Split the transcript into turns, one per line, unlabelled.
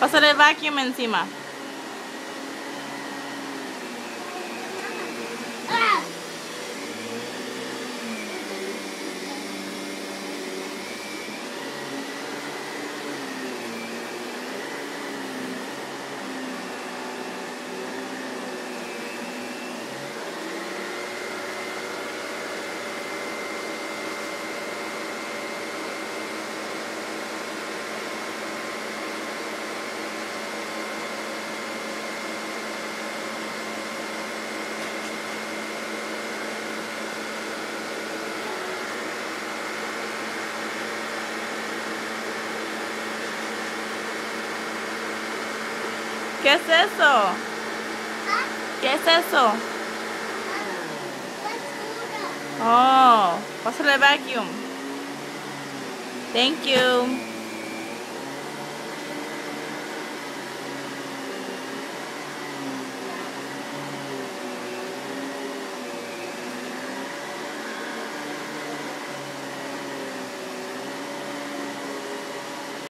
Pásale vacuum encima. ¿Qué es eso? ¿Qué es eso? Oh, pásale el vacuum. Thank you.